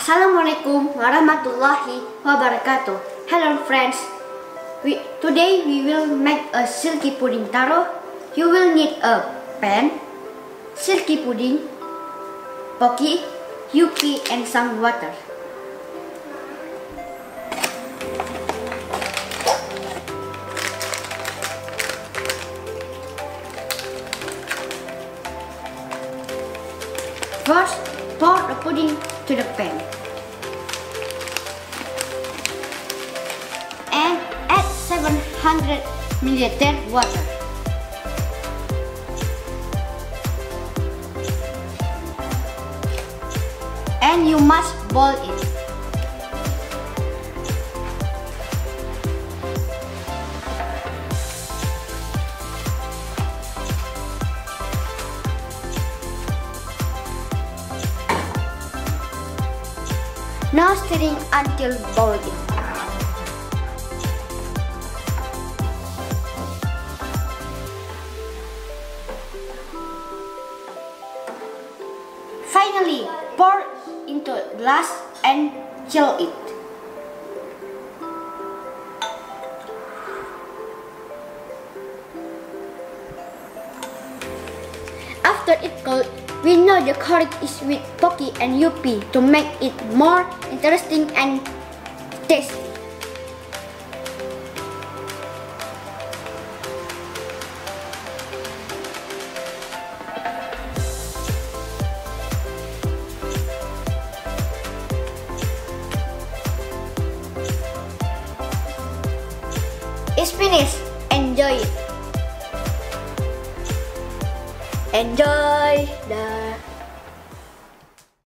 Assalamualaikum warahmatullahi wabarakatuh. Hello friends. We, today we will make a silky pudding taro. You will need a pan, silky pudding, pocky, yupi and some water. First, pour the pudding to the pan. And add 700 milliliter water. And you must boil it. Now stirring until boiling. Finally, pour into glass and chill it. After it cold, we know the correct is with Pocky and Yupi to make it more interesting and tasty. It's finished. Enjoy it. Enjoy the